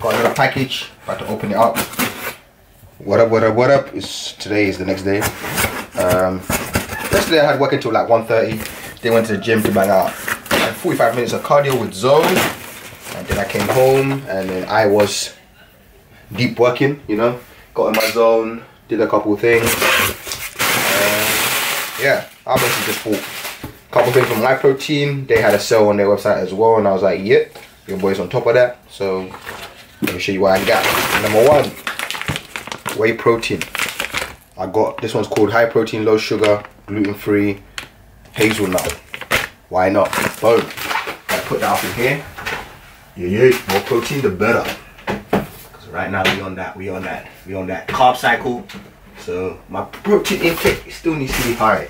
Got another package, about to open it up. What up, what up, what up? It's, today is the next day. Um, yesterday I had work until like 1.30. Then went to the gym to bang out like 45 minutes of cardio with Zoe. And then I came home and then I was deep working, you know. Got in my zone, did a couple things. And yeah, I basically just bought a couple things from Myprotein. They had a sale on their website as well and I was like, yep, your boy's on top of that. So let me show you what I got. Number one, whey protein. I got this one's called high protein, low sugar, gluten free, hazelnut. Why not? Boom. I put that up in here. Yeah, yeah. More protein, the better. Because right now we on that, we on that, we on that carb cycle. So my protein intake still needs to be high.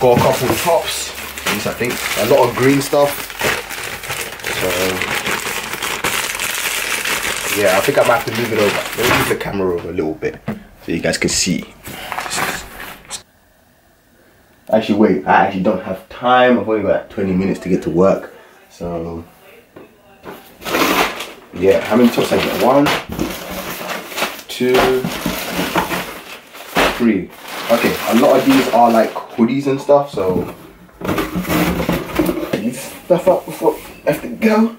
Got a couple of tops. At least I think a lot of green stuff. So yeah, I think I might have to move it over. Let me move the camera over a little bit so you guys can see. Actually, wait, I actually don't have time. I've only got like 20 minutes to get to work. So, yeah, how many tops I get? One, two, three. Okay, a lot of these are like hoodies and stuff, so stuff up before I have to go.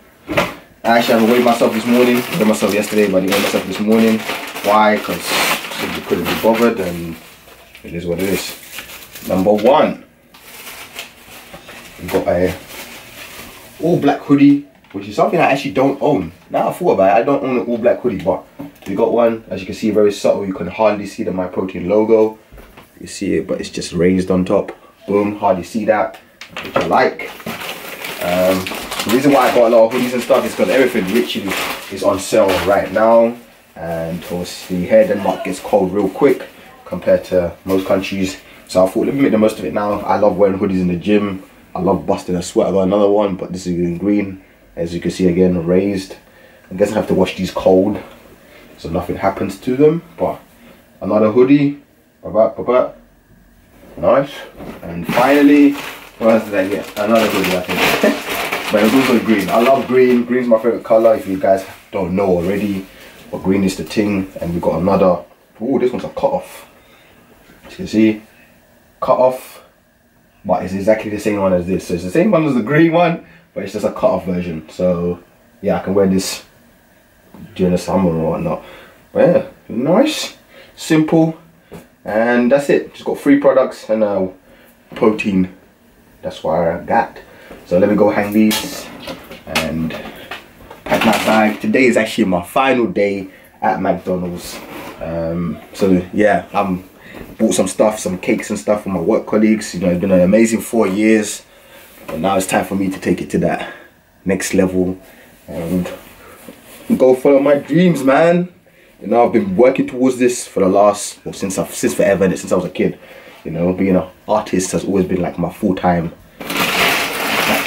I actually haven't weighed myself this morning. I weighed myself yesterday, but I didn't weigh myself this morning. Why? Because simply couldn't be bothered, and it is what it is. Number one, we've got a all black hoodie, which is something I actually don't own. Now I thought about it, I don't own an all black hoodie, but we got one. As you can see, very subtle. You can hardly see the My Protein logo. You see it, but it's just raised on top. Boom, hardly see that, which I like. Um, the reason why I got a lot of hoodies and stuff is because everything literally is on sale right now. And obviously here Denmark gets cold real quick compared to most countries. So I thought let me make the most of it now. I love wearing hoodies in the gym. I love busting a sweat. I got another one, but this is in green. As you can see again, raised. I guess I have to wash these cold so nothing happens to them. But another hoodie. Nice. And finally, what else did I get? Another hoodie I think. But it green. I love green. Green's my favorite color. If you guys don't know already, but green is the thing. And we got another. Oh, this one's a cut off. As you can see, cut off, but it's exactly the same one as this. So it's the same one as the green one, but it's just a cut off version. So yeah, I can wear this during the summer or whatnot. But yeah, nice, simple, and that's it. Just got three products and a protein. That's what I got. So let me go hang these and pack my bag. Today is actually my final day at McDonald's. Um, so yeah, I'm bought some stuff, some cakes and stuff for my work colleagues. You know, it's been an amazing four years. But now it's time for me to take it to that next level and go follow my dreams, man. You know, I've been working towards this for the last, well, since I've, since forever, since I was a kid. You know, being an artist has always been like my full-time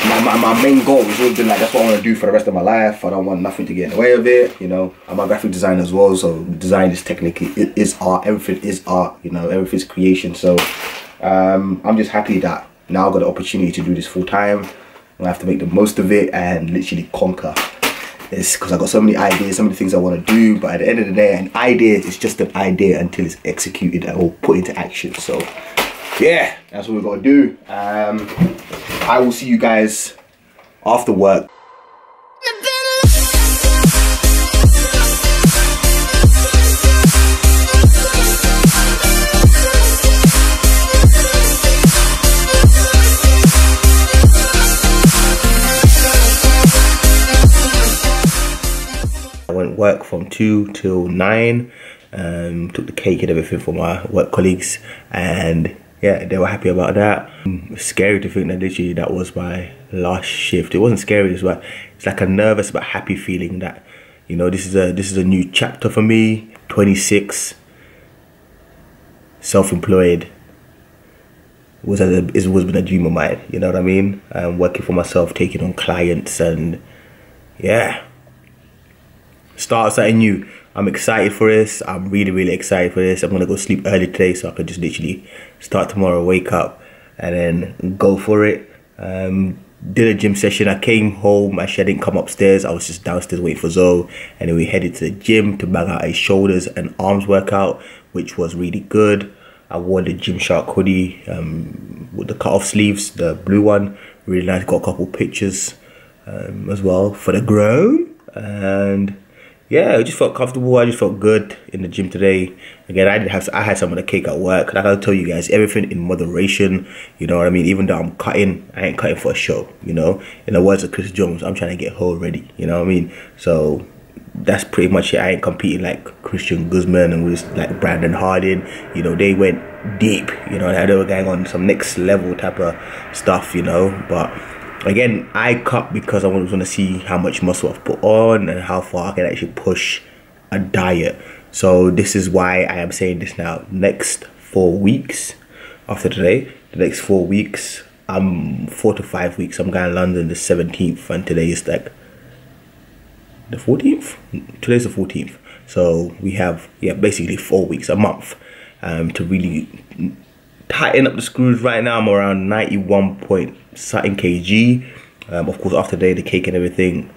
my, my, my, main goal has always been like that's what I want to do for the rest of my life. I don't want nothing to get in the way of it. You know, I'm a graphic designer as well, so design is technically it is art. Everything is art. You know, everything's creation. So um, I'm just happy that now I've got the opportunity to do this full time. I have to make the most of it and literally conquer. It's because I got so many ideas, so many things I want to do. But at the end of the day, an idea is just an idea until it's executed or put into action. So yeah, that's what we got to do. Um, I will see you guys after work. I went work from 2 till 9 um, took the cake and everything for my work colleagues and yeah, they were happy about that. Scary to think that literally that was my last shift. It wasn't scary, it's like it's like a nervous but happy feeling that you know this is a this is a new chapter for me. 26, self-employed. Was a, it was been a dream of mine. You know what I mean? I'm working for myself, taking on clients, and yeah, start something new. I'm excited for this. I'm really, really excited for this. I'm gonna go sleep early today so I can just literally start tomorrow, wake up, and then go for it. Um, did a gym session. I came home. Actually, I didn't come upstairs. I was just downstairs waiting for Zoe. And then we headed to the gym to bang out a shoulders and arms workout, which was really good. I wore the Gymshark hoodie um, with the cut off sleeves, the blue one. Really nice. Got a couple pictures um, as well for the grow. And yeah, I just felt comfortable. I just felt good in the gym today. Again, I did have I had some of the cake at work. Like I'll tell you guys, everything in moderation. You know what I mean? Even though I'm cutting, I ain't cutting for a show. You know, in the words of Chris Jones, I'm trying to get whole ready. You know what I mean? So that's pretty much it. I ain't competing like Christian Guzman and with like Brandon Harding. You know, they went deep. You know, they were going on some next level type of stuff. You know, but again, I cut because I was going to see how much muscle I've put on and how far I can actually push a diet. So this is why I am saying this now. Next four weeks after today, the next four weeks, I'm four to five weeks. I'm going to London the 17th, and today is like the 14th. Today's the 14th. So we have yeah basically four weeks, a month, um, to really tighten up the screws right now. I'm around 91 point something kg. Um, of course, after day, the cake and everything,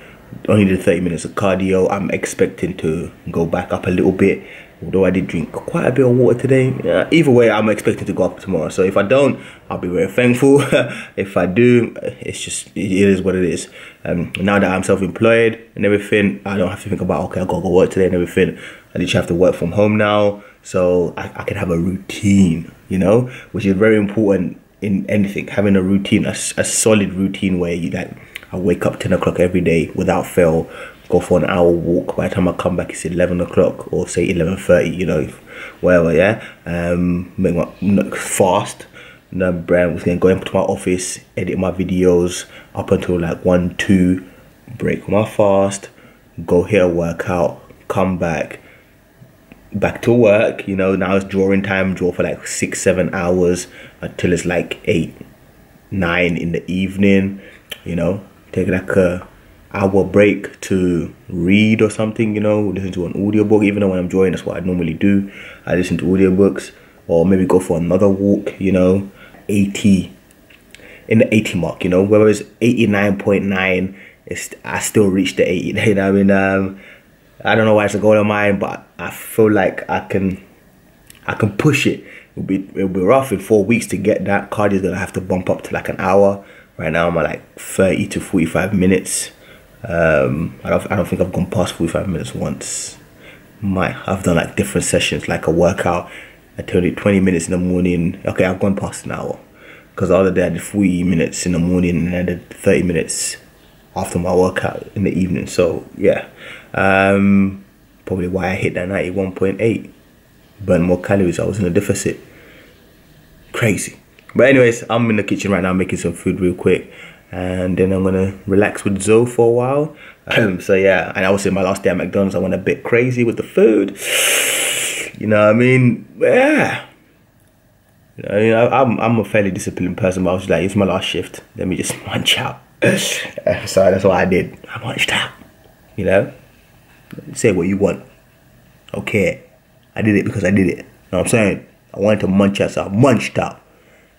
only did 30 minutes of cardio. I'm expecting to go back up a little bit. Although I did drink quite a bit of water today. Either way, I'm expecting to go up tomorrow. So if I don't, I'll be very thankful. if I do, it's just, it is what it is. Um, now that I'm self-employed and everything, I don't have to think about, okay, I gotta go work today and everything. I just have to work from home now. So I, I can have a routine, you know, which is very important in anything. Having a routine, a, a solid routine where you like, I wake up 10 o'clock every day without fail, go for an hour walk. By the time I come back, it's 11 o'clock or say 11.30, you know, whatever, yeah. Um, make my, fast. No brand was gonna go into my office, edit my videos up until like 1, 2, break my fast, go here workout, come back, back to work. You know, now it's drawing time, draw for like six, seven hours until it's like eight, nine in the evening. You know, take like a hour break to read or something. You know, listen to an audiobook. Even though when I'm drawing, that's what I normally do. I listen to audiobooks or maybe go for another walk. You know, eighty in the 80 mark. You know, whether it's 89.9, it's I still reach the 80. You know, I mean, um, I don't know why it's a goal of mine, but I feel like I can I can push it. It'll be it'll be rough in four weeks to get that. Cardio's gonna have to bump up to like an hour. Right now I'm at like 30 to 45 minutes. Um, I don't I don't think I've gone past 45 minutes once. Might I've done like different sessions, like a workout. I told it 20 minutes in the morning. Okay, I've gone past an hour. Because the other day I did 40 minutes in the morning and I did 30 minutes after my workout in the evening. So yeah, um, probably why I hit that 91.8. Burn more calories. I was in a deficit. Crazy. But anyways, I'm in the kitchen right now making some food real quick. And then I'm gonna relax with Zoe for a while. Um, so yeah, and I was in my last day at McDonald's. I went a bit crazy with the food. You know what I mean? Yeah. You know, you know, I'm I'm a fairly disciplined person, but I was like, it's my last shift. Let me just munch out. so that's what I did. I munched out. You know? Say what you want. Okay. I did it because I did it. You know what I'm saying? I wanted to munch so I munched out.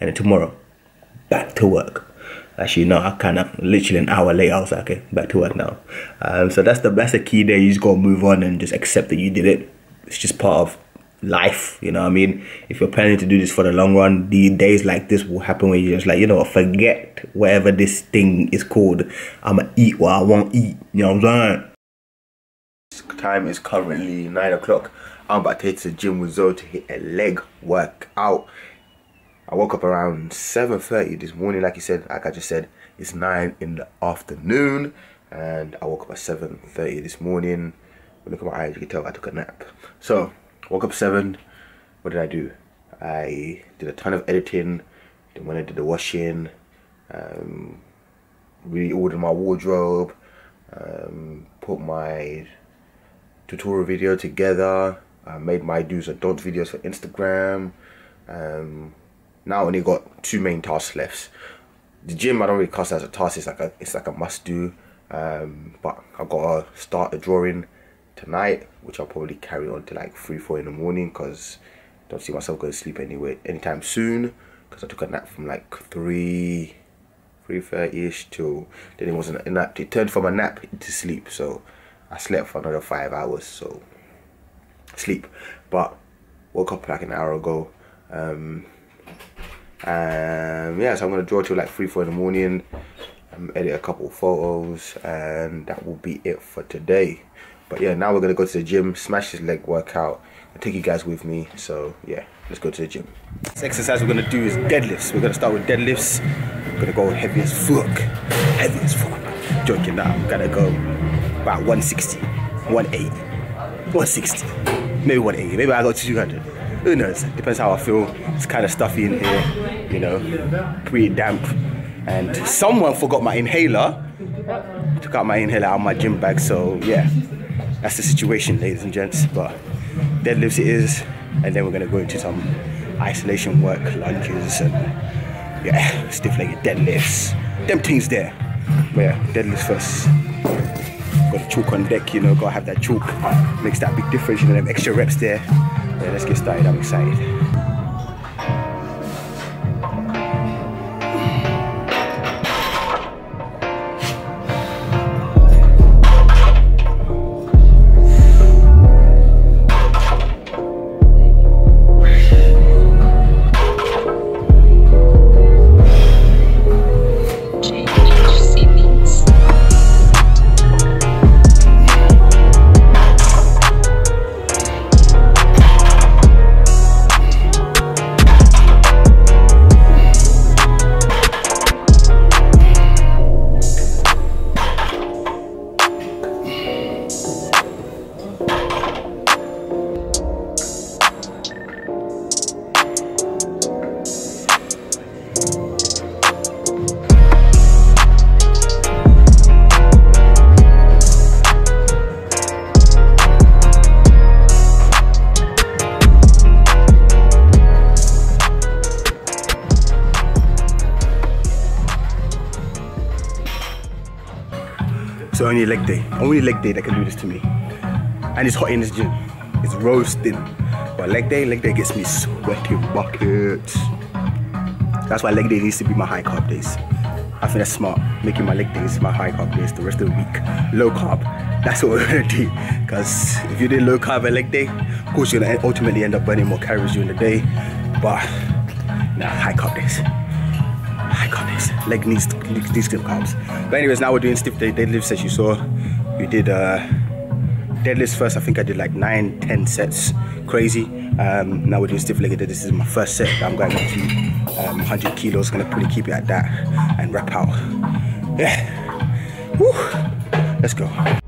And then tomorrow, back to work. Actually, no, I kind of literally an hour later, I was like, okay, back to work now. Um, so that's the that's the key there. You just gotta move on and just accept that you did it. It's just part of life, you know what I mean? If you're planning to do this for the long run, the days like this will happen where you're just like, you know, forget whatever this thing is called. I'ma eat what I want to eat. You know what I'm saying? Time is currently nine o'clock. I'm about to hit the gym with Zoe to hit a leg workout. I woke up around 7.30 this morning, like you said, like I just said, it's 9 in the afternoon. And I woke up at 7.30 this morning. Look at my eyes, you can tell I took a nap. So, woke up 7. What did I do? I did a ton of editing. Then when I did the washing, um, reordered my wardrobe, um, put my tutorial video together. I made my do's and don'ts videos for Instagram. Um, now I only got two main tasks left. The gym I don't really class as a task. It's like a it's like a must do. Um, but I gotta start the drawing tonight, which I'll probably carry on to like three four in the morning because don't see myself going to sleep anyway anytime soon because I took a nap from like three 3.30ish till then it wasn't a nap. It turned from a nap into sleep. So I slept for another five hours. So sleep. But woke up like an hour ago. Um, um yeah, so I'm gonna draw till like three, four in the morning. Um, edit a couple photos, and that will be it for today. But yeah, now we're gonna go to the gym, smash this leg workout. I'll take you guys with me. So yeah, let's go to the gym. This exercise we're gonna do is deadlifts. We're gonna start with deadlifts. We're gonna go heavy as fuck. Heavy as fuck. Joking now. I'm gonna go about 160, 180, 160, maybe 180. Maybe I go to 200. Who knows? Depends how I feel. It's kind of stuffy in here, you know, pretty damp. And someone forgot my inhaler. Took out my inhaler out of my gym bag. So yeah, that's the situation, ladies and gents. But deadlifts it is, and then we're gonna go into some isolation work, lunges, and yeah, stiff-legged deadlifts. Them things there. But yeah, deadlifts first. Got the chalk on deck, you know, gotta have that chalk. Makes that big difference, you know, them extra reps there. Yeah, let's get started. I'm excited. Only leg day. Only leg day that can do this to me. And it's hot in this gym. It's roasting. But leg day, leg day gets me sweating buckets. That's why leg day needs to be my high carb days. I think that's smart. Making my leg days my high carb days the rest of the week. Low carb. That's what we're gonna do. Because if you did low carb and leg day, of course you're gonna ultimately end up burning more calories during the day. But nah, high carb days. Carb days. Leg needs needs stiff carbs. But anyways, now we're doing stiff deadlifts as you saw. We did uh deadlifts first. I think I did like nine, ten sets. Crazy. Um, now we're doing stiff legged. This is my first set. I'm going up to um, 100 kilos. Gonna probably keep it at that and wrap out. Yeah. Woo. Let's go.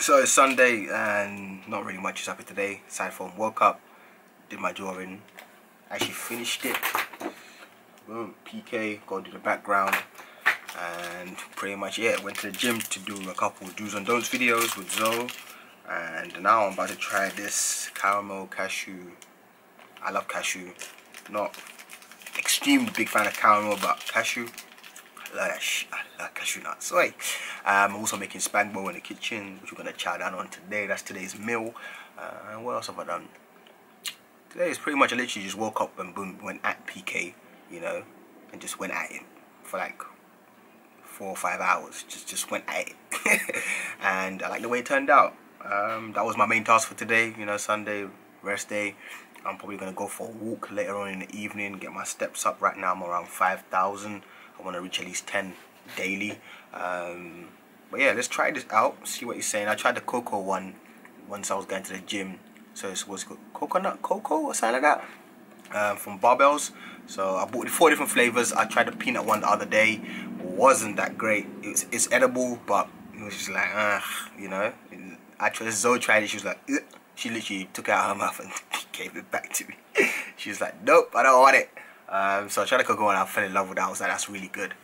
So it's Sunday and not really much is happened today. Aside from woke up, did my drawing, actually finished it. Boom, PK, go to the background, and pretty much yeah, went to the gym to do a couple do's and don'ts videos with Zoe, and now I'm about to try this caramel cashew. I love cashew, not extremely big fan of caramel, but cashew cashew. Oi. Um, I'm also making spag bowl in the kitchen, which we're gonna chow down on today. That's today's meal. Uh, what else have I done? Today is pretty much I literally just woke up and boom went at PK, you know, and just went at it for like four or five hours. Just just went at it, and I like the way it turned out. Um, that was my main task for today. You know, Sunday rest day. I'm probably gonna go for a walk later on in the evening, get my steps up. Right now I'm around five thousand. I want to reach at least ten daily. Um, but yeah, let's try this out. See what he's saying. I tried the cocoa one once I was going to the gym. So it was called coconut cocoa or something like that um, from Barebells. So I bought four different flavors. I tried the peanut one the other day. Wasn't that great. It's it's edible, but it was just like, ah, you know. I Actually, Zoe tried it. She was like, Ugh. she literally took it out her mouth and gave it back to me. she was like, nope, I don't want it. Um, so I tried to cocoa one. I fell in love with that. I was like, that's really good.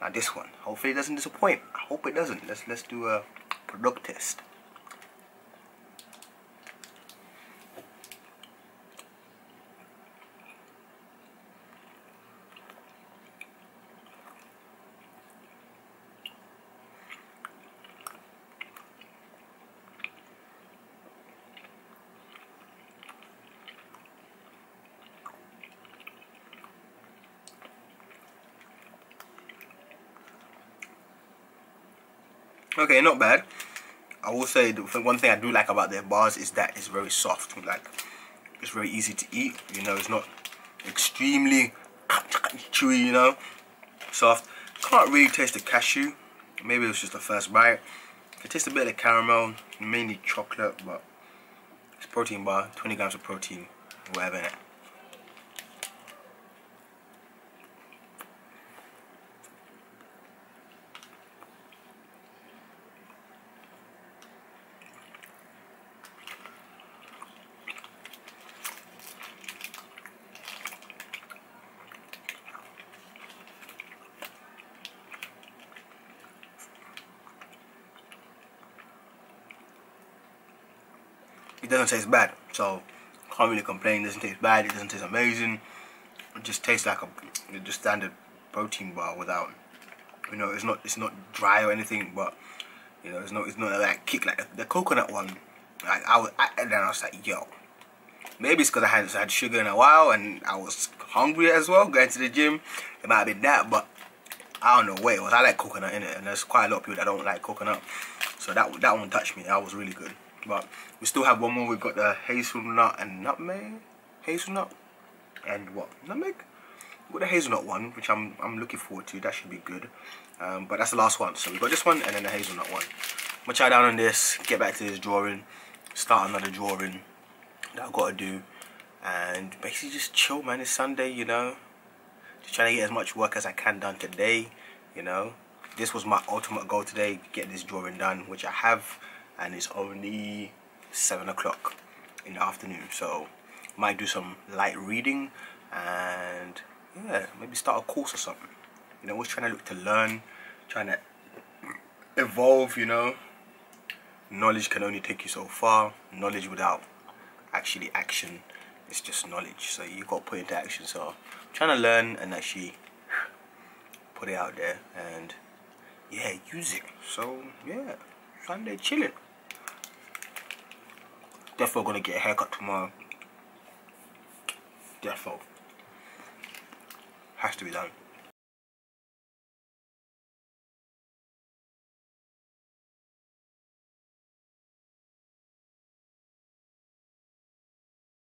Now this one, hopefully it doesn't disappoint. I hope it doesn't. Let's let's do a product test. Okay, not bad. I will say the one thing I do like about their bars is that it's very soft. Like it's very easy to eat. You know, it's not extremely chewy. You know, soft. Can't really taste the cashew. Maybe it was just the first bite. I taste a bit of caramel, mainly chocolate, but it's protein bar, 20 grams of protein, whatever doesn't taste bad. So can't really complain. It doesn't taste bad. It doesn't taste amazing. It just tastes like a just standard protein bar without you know it's not it's not dry or anything but you know it's not it's not like kick like the, coconut one. Like I was I, and then I was like yo maybe it's because I hadn't had sugar in a while and I was hungry as well going to the gym. It might have been that but I don't know what it was. I like coconut in it and there's quite a lot of people that don't like coconut. So that that one touched me. That was really good but we still have one more. We've got the hazelnut and nutmeg. Hazelnut and what? Nutmeg? We've got the hazelnut one, which I'm I'm looking forward to. That should be good. Um, but that's the last one. So we've got this one and then the hazelnut one. I'm gonna try down on this, get back to this drawing, start another drawing that I've got to do, and basically just chill, man. It's Sunday, you know. Just trying to get as much work as I can done today, you know. This was my ultimate goal today, get this drawing done, which I have and it's only seven o'clock in the afternoon. So might do some light reading and yeah maybe start a course or something. You know always trying to look to learn trying to evolve you know. Knowledge can only take you so far. Knowledge without actually action is just knowledge. So you got to put it into action. So I'm trying to learn and actually put it out there and yeah use it. So yeah Sunday chilling Defo gonna get a haircut tomorrow. Defo. Has to be done.